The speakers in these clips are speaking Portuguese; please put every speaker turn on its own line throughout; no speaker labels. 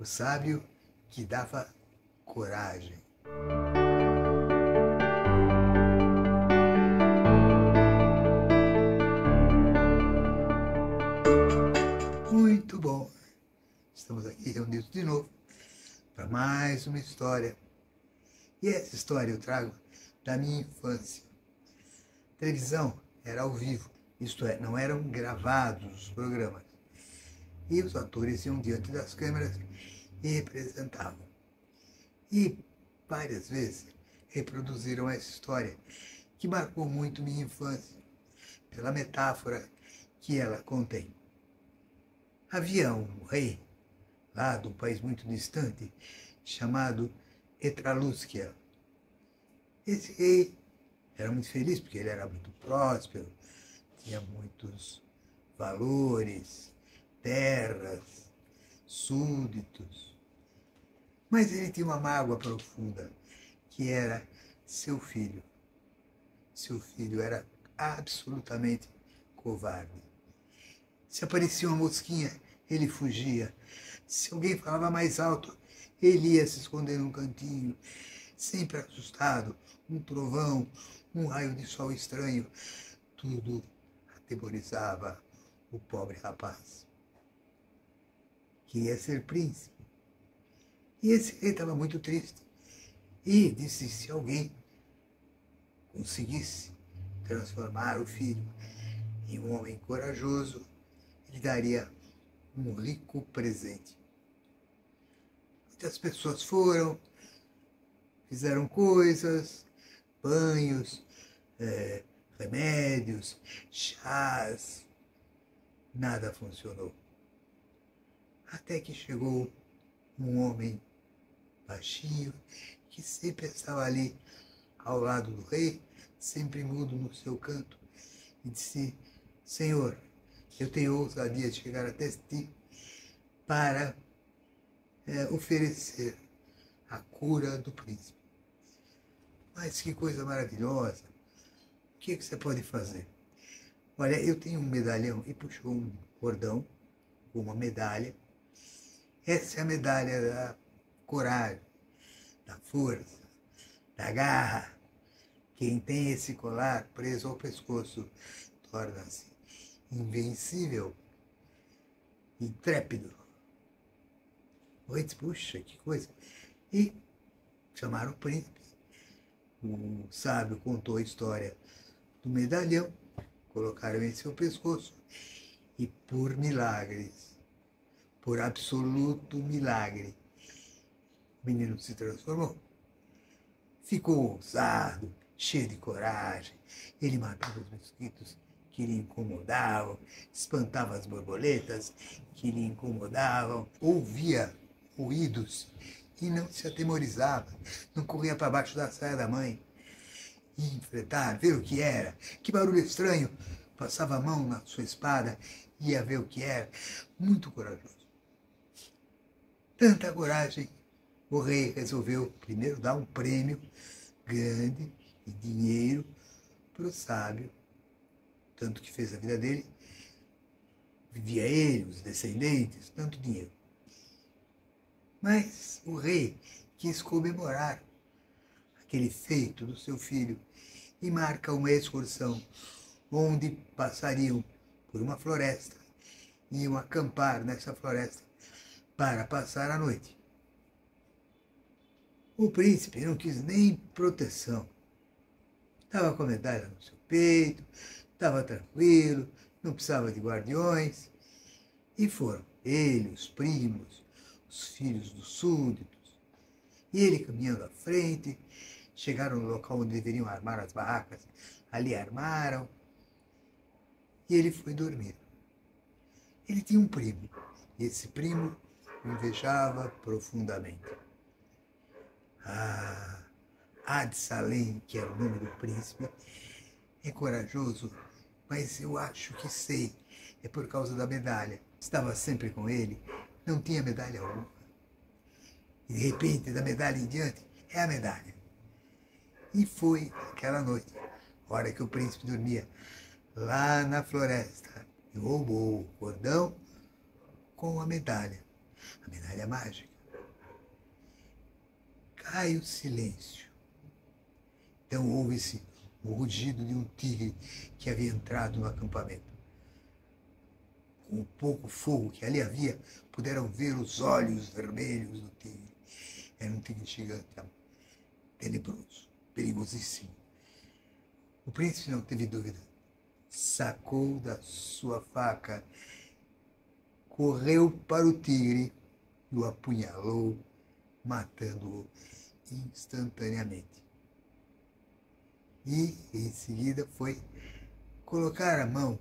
o sábio que dava coragem. Muito bom. Estamos aqui reunidos de novo para mais uma história. E essa história eu trago da minha infância. A televisão era ao vivo, isto é, não eram gravados os programas. E os atores iam diante das câmeras e representavam. E várias vezes reproduziram essa história, que marcou muito minha infância, pela metáfora que ela contém. Havia um rei, lá de um país muito distante, chamado Etralúsquia. Esse rei era muito feliz porque ele era muito próspero, tinha muitos valores, terras, súditos. Mas ele tinha uma mágoa profunda, que era seu filho. Seu filho era absolutamente covarde. Se aparecia uma mosquinha, ele fugia. Se alguém falava mais alto, ele ia se esconder num cantinho, sempre assustado. Um trovão, um raio de sol estranho, tudo atemorizava o pobre rapaz. Queria ser príncipe. E esse rei estava muito triste. E disse: se alguém conseguisse transformar o filho em um homem corajoso, ele daria um rico presente. Muitas pessoas foram, fizeram coisas, banhos, é, remédios, chás, nada funcionou. Até que chegou um homem baixinho que sempre estava ali ao lado do rei, sempre mudo no seu canto, e disse: Senhor, eu tenho ousadia de chegar até ti para é, oferecer a cura do príncipe. Mas que coisa maravilhosa! O que, que você pode fazer? Olha, eu tenho um medalhão e puxou um cordão com uma medalha. Essa é a medalha da coragem, da força, da garra. Quem tem esse colar preso ao pescoço torna-se invencível, intrépido. Oi, puxa, que coisa. E chamaram o príncipe. O sábio contou a história do medalhão, colocaram em seu pescoço e por milagres, por absoluto milagre, o menino se transformou. Ficou ousado, cheio de coragem. Ele matava os mosquitos que lhe incomodavam, espantava as borboletas que lhe incomodavam, ouvia ruídos e não se atemorizava, não corria para baixo da saia da mãe. Ia enfrentar, ver o que era, que barulho estranho. Passava a mão na sua espada, ia ver o que era. Muito corajoso. Tanta coragem, o rei resolveu primeiro dar um prêmio grande e dinheiro para o sábio, tanto que fez a vida dele, vivia ele, os descendentes, tanto dinheiro. Mas o rei quis comemorar aquele feito do seu filho e marca uma excursão onde passariam por uma floresta e iam acampar nessa floresta para passar a noite. O príncipe não quis nem proteção. Estava com a medalha no seu peito, estava tranquilo, não precisava de guardiões. E foram ele, os primos, os filhos dos súditos. E ele caminhando à frente, chegaram no local onde deveriam armar as barracas. Ali armaram. E ele foi dormir. Ele tinha um primo. E esse primo invejava profundamente. Ah, Ad-Salem, que era o nome do príncipe, é corajoso, mas eu acho que sei. É por causa da medalha. Estava sempre com ele, não tinha medalha alguma. E de repente, da medalha em diante, é a medalha. E foi aquela noite, hora que o príncipe dormia, lá na floresta, e roubou o cordão com a medalha. A medalha mágica. Cai o silêncio. Então ouve-se o rugido de um tigre que havia entrado no acampamento. Com o pouco fogo que ali havia, puderam ver os olhos vermelhos do tigre. Era um tigre gigante, tenebroso, perigosíssimo. O príncipe não teve dúvida. Sacou da sua faca, correu para o tigre e o apunhalou, matando-o instantaneamente. E, em seguida, foi colocar a mão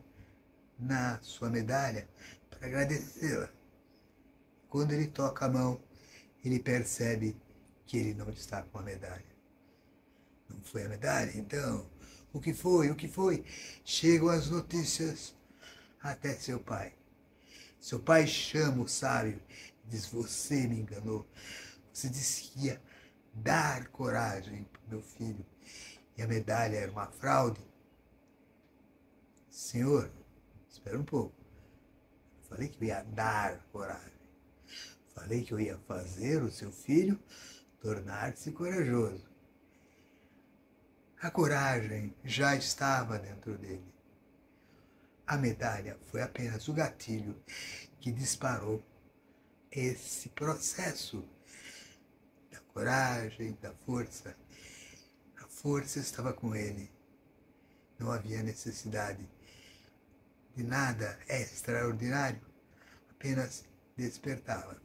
na sua medalha para agradecê-la. Quando ele toca a mão, ele percebe que ele não está com a medalha. Não foi a medalha, então? O que foi? O que foi? Chegam as notícias até seu pai. Seu pai chama o sábio e diz: Você me enganou. Você disse que ia dar coragem para meu filho e a medalha era uma fraude. Senhor, espera um pouco. falei que eu ia dar coragem. Falei que eu ia fazer o seu filho tornar-se corajoso. A coragem já estava dentro dele. A medalha foi apenas o gatilho que disparou esse processo da coragem, da força. A força estava com ele. Não havia necessidade de nada extraordinário, apenas despertava.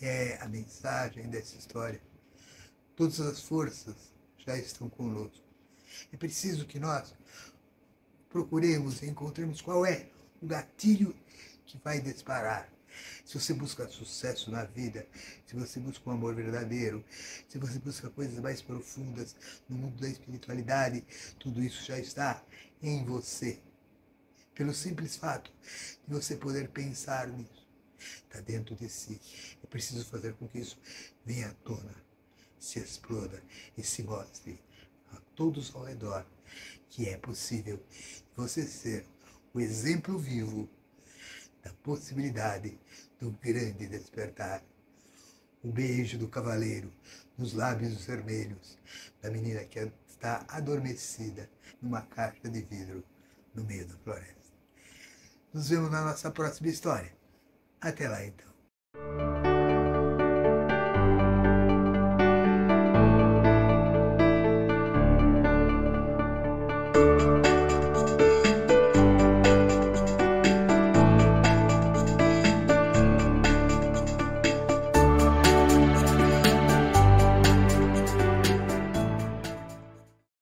É a mensagem dessa história. Todas as forças já estão conosco. É preciso que nós procuremos e encontremos qual é o gatilho que vai disparar. Se você busca sucesso na vida, se você busca um amor verdadeiro, se você busca coisas mais profundas no mundo da espiritualidade, tudo isso já está em você. Pelo simples fato de você poder pensar nisso, está dentro de si. É preciso fazer com que isso venha à tona se exploda e se mostre a todos ao redor que é possível você ser o exemplo vivo da possibilidade do grande despertar. O beijo do cavaleiro nos lábios vermelhos da menina que está adormecida numa caixa de vidro no meio da floresta. Nos vemos na nossa próxima história. Até lá então.